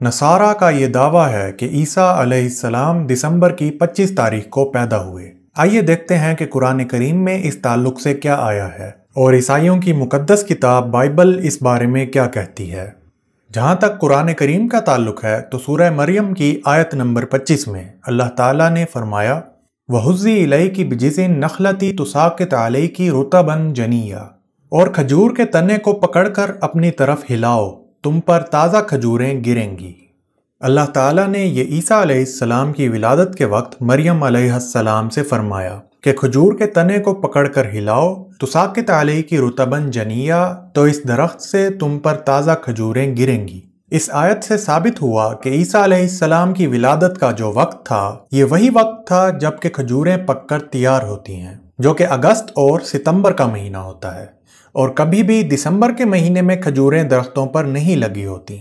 نصارہ کا یہ دعویٰ ہے کہ عیسیٰ علیہ السلام دسمبر کی پچیس تاریخ کو پیدا ہوئے۔ آئیے دیکھتے ہیں کہ قرآن کریم میں اس تعلق سے کیا آیا ہے اور عیسائیوں کی مقدس کتاب بائبل اس بارے میں کیا کہتی ہے۔ جہاں تک قرآن کریم کا تعلق ہے تو سورہ مریم کی آیت نمبر پچیس میں اللہ تعالیٰ نے فرمایا وحزی علیہ کی بجزن نخلتی تساکت علیہ کی رتبن جنیا اور کھجور کے تنے کو پکڑ کر اپنی طرف ہلاؤ۔ تم پر تازہ کھجوریں گریں گی۔ اللہ تعالیٰ نے یہ عیسیٰ علیہ السلام کی ولادت کے وقت مریم علیہ السلام سے فرمایا کہ کھجور کے تنے کو پکڑ کر ہلاؤ، تو ساکت علیہ کی رتبن جنیا تو اس درخت سے تم پر تازہ کھجوریں گریں گی۔ اس آیت سے ثابت ہوا کہ عیسیٰ علیہ السلام کی ولادت کا جو وقت تھا، یہ وہی وقت تھا جبکہ کھجوریں پک کر تیار ہوتی ہیں، جو کہ اگست اور ستمبر کا مہینہ ہوتا ہے۔ اور کبھی بھی دسمبر کے مہینے میں کھجوریں درختوں پر نہیں لگی ہوتی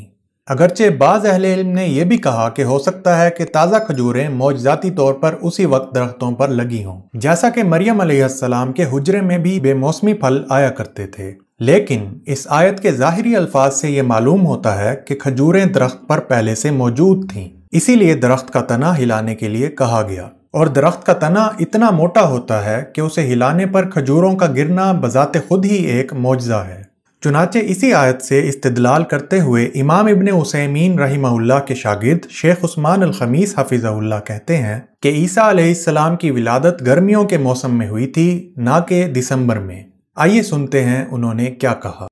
اگرچہ بعض اہل علم نے یہ بھی کہا کہ ہو سکتا ہے کہ تازہ کھجوریں موجزاتی طور پر اسی وقت درختوں پر لگی ہوں، جیسا کہ مریم علیہ السلام کے حجرے میں بھی بے موسمی پھل آیا کرتے تھے۔ لیکن اس آیت کے ظاہری الفاظ سے یہ معلوم ہوتا ہے کہ کھجوریں درخت پر پہلے سے موجود تھیں، اسی لیے درخت کا تنا ہلانے کے لیے کہا گیا۔ اور درخت کا تنا اتنا موٹا ہوتا ہے کہ اسے ہلانے پر کھجوروں کا گرنا بذات خود ہی ایک معجزہ ہے۔ چنانچہ اسی آیت سے استدلال کرتے ہوئے امام ابن عثیمین رحمہ اللہ کے شاگرد شیخ عثمان الخمیس حفظہ اللہ کہتے ہیں کہ عیسیٰ علیہ السلام کی ولادت گرمیوں کے موسم میں ہوئی تھی، نہ کہ دسمبر میں۔ آئیے سنتے ہیں انہوں نے کیا کہا۔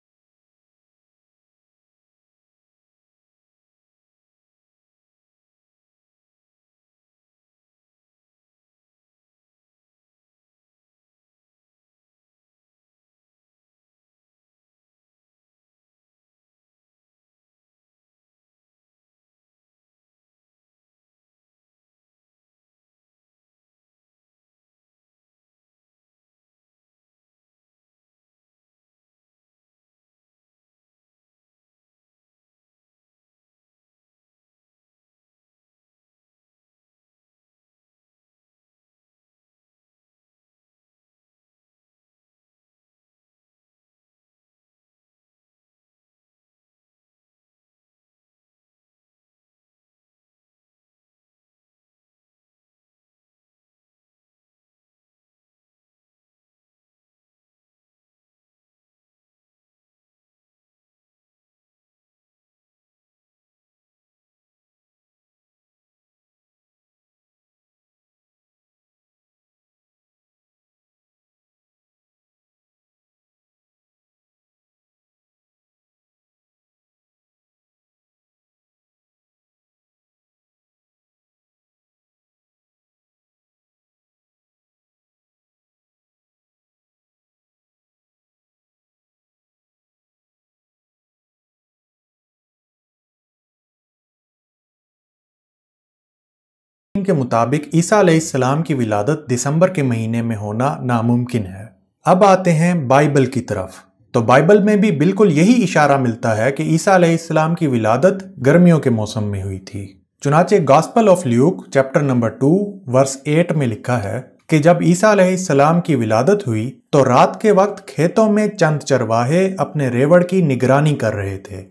کے مطابق عیسیٰ علیہ السلام کی ولادت دسمبر کے مہینے میں ہونا ناممکن ہے۔ اب آتے ہیں بائبل کی طرف۔ تو بائبل میں بھی بالکل یہی اشارہ ملتا ہے کہ عیسیٰ علیہ السلام کی ولادت گرمیوں کے موسم میں ہوئی تھی۔ چنانچہ gospel of Luke chapter number two verse eight میں لکھا ہے کہ جب عیسیٰ علیہ السلام کی ولادت ہوئی تو رات کے وقت کھیتوں میں چند چرواہے اپنے ریوڑ کی نگرانی کر رہے تھے۔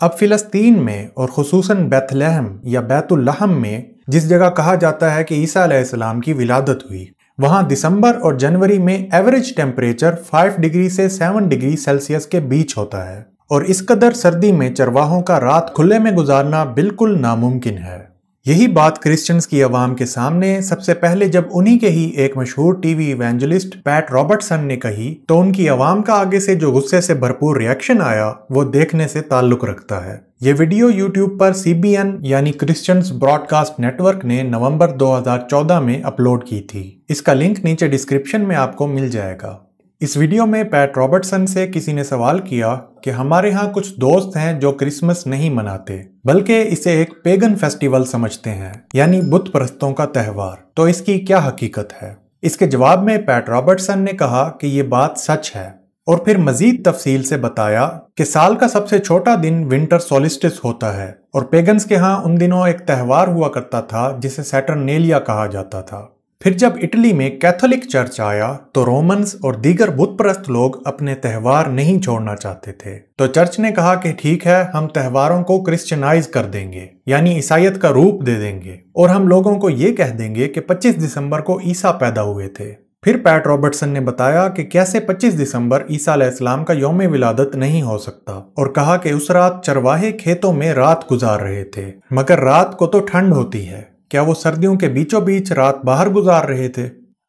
اب فلسطین میں اور خصوصاً بیت لہم یا بیت الحم میں جس جگہ کہا جاتا ہے کہ عیسیٰ علیہ السلام کی ولادت ہوئی، وہاں دسمبر اور جنوری میں ایوریج ٹیمپریچر 5 ڈگری سے 7 ڈگری سیلسیس کے بیچ ہوتا ہے اور اس قدر سردی میں چرواہوں کا رات کھلے میں گزارنا بالکل ناممکن ہے۔ یہی بات کرسچنز کی عوام کے سامنے سب سے پہلے جب انہی کے ہی ایک مشہور T V evangelist Pat Robertson نے کہی تو ان کی عوام کا آگے سے جو غصے سے بھرپور ریاکشن آیا، وہ دیکھنے سے تعلق رکھتا ہے۔ یہ ویڈیو یوٹیوب پر سی بی این یعنی Christians broadcast network نے نومبر دو ہزار چودہ میں اپلوڈ کی تھی۔ اس کا لنک نیچے ڈسکرپشن میں آپ کو مل جائے گا۔ اس ویڈیو میں پیٹ رابرٹسن سے کسی نے سوال کیا کہ ہمارے ہاں کچھ دوست ہیں جو کرسمس نہیں مناتے، بلکہ اسے ایک پیگن فیسٹیول سمجھتے ہیں یعنی بت پرستوں کا تہوار۔ تو اس کی کیا حقیقت ہے؟ اس کے جواب میں پیٹ رابرٹسن نے کہا کہ یہ بات سچ ہے۔ اور پھر مزید تفصیل سے بتایا کہ سال کا سب سے چھوٹا دن ونٹر سولسٹس ہوتا ہے اور پیگنز کے ہاں ان دنوں ایک تہوار ہوا کرتا تھا جسے سیٹرنیلیا کہا جاتا تھا۔ پھر جب اٹلی میں کیتھولک چرچ آیا تو رومنز اور دیگر بت پرست لوگ اپنے تہوار نہیں چھوڑنا چاہتے تھے۔ تو چرچ نے کہا کہ ٹھیک ہے، ہم تہواروں کو کرسچنائز کر دیں گے یعنی عیسائیت کا روپ دے دیں گے۔ اور ہم لوگوں کو یہ کہہ دیں گے کہ پچیس دسمبر کو عیسیٰ پیدا ہوئے تھے۔ پھر پیٹ رابرٹسن نے بتایا کہ کیسے پچیس دسمبر عیسیٰ علیہ السلام کا یوم ولادت نہیں ہو سکتا اور کہا کہ اس رات چرواہے کھیتوں میں رات گزار رہے تھے، مگر رات کو تو ٹھنڈ ہوتی ہے۔ کیا وہ سردیوں کے بیچوں بیچ رات باہر گزار رہے تھے؟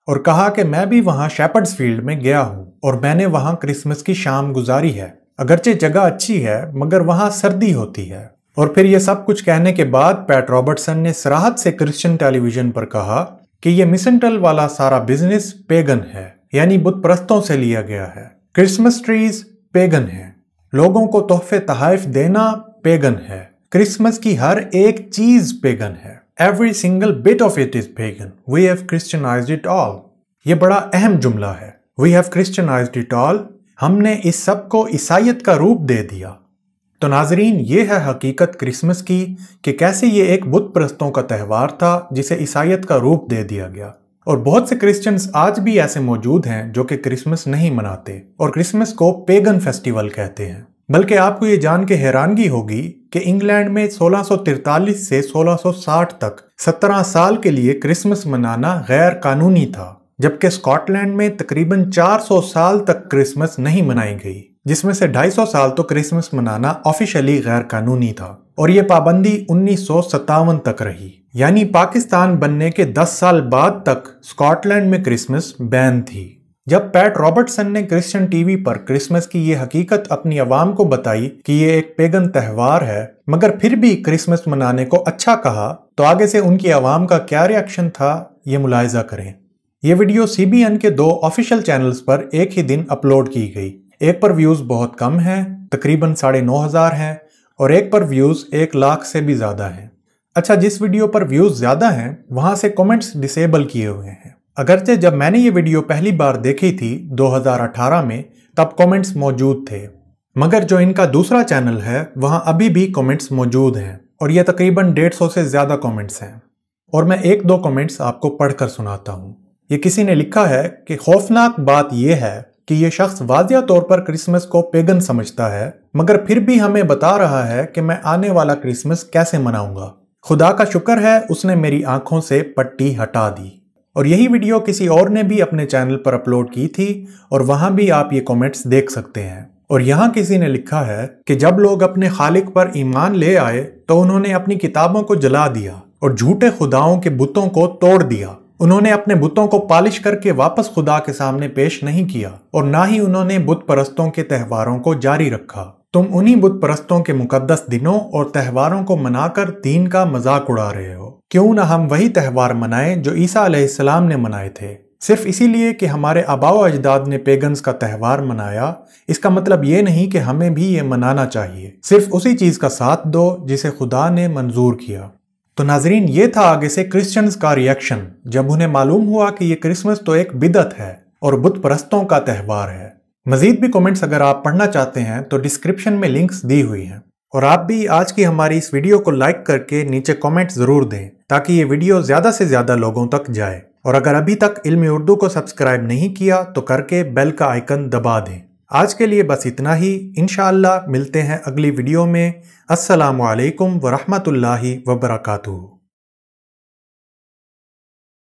اور کہا کہ میں بھی وہاں شیپرڈز فیلڈ میں گیا ہوں اور میں نے وہاں کرسمس کی شام گزاری ہے۔ اگرچہ جگہ اچھی ہے، مگر وہاں سردی ہوتی ہے۔ اور پھر یہ سب کچھ کہنے کے بعد پیٹ رابرٹسن نے سراحت سے کرسچن ٹیلی ویژن پر کہا کہ یہ مسنٹل والا سارا بزنس پیگن ہے یعنی بت پرستوں سے لیا گیا ہے۔ کرسمس ٹریز پیگن ہے لوگوں کو تحفے تحائف دینا پیگن ہے۔ کرسمس کی ہر ایک چیز پیگن ہے۔ Every single bit of it is pagan we have Christianized it all یہ بڑا اہم جملہ ہے۔ وی ہیو کرسچنائزڈ اٹ آل ہم نے اس سب کو عیسائیت کا روپ دے دیا۔ تو ناظرین، یہ ہے حقیقت کرسمس کی کہ کیسے یہ ایک بت پرستوں کا تہوار تھا جسے عیسائیت کا روپ دے دیا گیا۔ اور بہت سے کرسچنز آج بھی ایسے موجود ہیں جو کہ کرسمس نہیں مناتے اور کرسمس کو پیگن فیسٹیول کہتے ہیں۔ بلکہ آپ کو یہ جان کے حیرانگی ہوگی کہ انگلینڈ میں سولہ سو ترتالیس سے سولہ سو ساٹھ تک سترہ سال کے لیے کرسمس منانا غیر قانونی تھا، جبکہ اسکاٹ لینڈ میں تقریباً چار سو سال تک کرسمس نہیں منائی گئی۔ جس میں سے ڈھائی سو سال تو کرسمس منانا آفیشلی غیر قانونی تھا اور یہ پابندی انیس سو ستاون تک رہی۔ یعنی پاکستان بننے کے دس سال بعد تک اسکاٹ لینڈ میں کرسمس بین تھی۔ جب پیٹ رابرٹسن نے کرسچن ٹی وی پر کرسمس کی یہ حقیقت اپنی عوام کو بتائی کہ یہ ایک پیگن تہوار ہے، مگر پھر بھی کرسمس منانے کو اچھا کہا، تو آگے سے ان کی عوام کا کیا ریاکشن تھا، یہ ملاحظہ کریں۔ یہ ویڈیو سی بی این کے دو آفیشل چینلز پر ایک ہی دن اپلوڈ کی گئی۔ ایک پر ویوز بہت کم ہیں، تقریباً ساڑھے نو ہزار ہیں، اور ایک پر ویوز ایک لاکھ سے بھی زیادہ ہیں۔ اچھا جس ویڈیو پر ویوز زیادہ ہیں، وہاں سے کومنٹس ڈسیبل کیے ہوئے ہیں۔ اگرچہ جب میں نے یہ ویڈیو پہلی بار دیکھی تھی دو ہزار اٹھارہ میں، تب کومنٹس موجود تھے۔ مگر جو ان کا دوسرا چینل ہے، وہاں ابھی بھی کومنٹس موجود ہیں، اور یہ تقریباً ڈیڑھ سو سے زیادہ کومنٹس ہیں۔ اور میں ایک دو کومنٹس آپ کو پڑھ کر سناتا ہوں۔ یہ کسی نے لکھا ہے کہ خوفناک بات یہ ہے کہ یہ شخص واضح طور پر کرسمس کو پیگن سمجھتا ہے، مگر پھر بھی ہمیں بتا رہا ہے کہ میں آنے والا کرسمس کیسے مناؤں گا۔ خدا کا شکر ہے، اس نے میری آنکھوں سے پٹی ہٹا دی۔ اور یہی ویڈیو کسی اور نے بھی اپنے چینل پر اپلوڈ کی تھی، اور وہاں بھی آپ یہ کومنٹس دیکھ سکتے ہیں۔ اور یہاں کسی نے لکھا ہے کہ جب لوگ اپنے خالق پر ایمان لے آئے، تو انہوں نے اپنی کتابوں کو جلا دیا اور جھوٹے خداؤں کے بتوں کو توڑ دیا۔ انہوں نے اپنے بتوں کو پالش کر کے واپس خدا کے سامنے پیش نہیں کیا اور نہ ہی انہوں نے بت پرستوں کے تہواروں کو جاری رکھا۔ تم انہی بت پرستوں کے مقدس دنوں اور تہواروں کو منا کر دین کا مذاق اڑا رہے ہو۔ کیوں نہ ہم وہی تہوار منائیں جو عیسیٰ علیہ السلام نے منائے تھے۔ صرف اسی لیے کہ ہمارے آبا و اجداد نے پیگنز کا تہوار منایا۔ اس کا مطلب یہ نہیں کہ ہمیں بھی یہ منانا چاہیے۔ صرف اسی چیز کا ساتھ دو جسے خدا نے منظور کیا۔ تو ناظرین، یہ تھا آگے سے کرسچنز کا ریاکشن جب انہیں معلوم ہوا کہ یہ کرسمس تو ایک بدت ہے اور بت پرستوں کا تہوار ہے۔ مزید بھی کومنٹس اگر آپ پڑھنا چاہتے ہیں تو ڈسکرپشن میں لنکس دی ہوئی ہیں۔ اور آپ بھی آج کی ہماری اس ویڈیو کو لائک کر کے نیچے کومنٹ ضرور دیں تاکہ یہ ویڈیو زیادہ سے زیادہ لوگوں تک جائے۔ اور اگر ابھی تک علم اردو کو سبسکرائب نہیں کیا تو کر کے بیل کا آئیکن دبا دیں۔ آج کے لیے بس اتنا ہی۔ انشاءاللہ ملتے ہیں اگلی ویڈیو میں۔ السلام علیکم ورحمۃ اللہ وبرکاتہ۔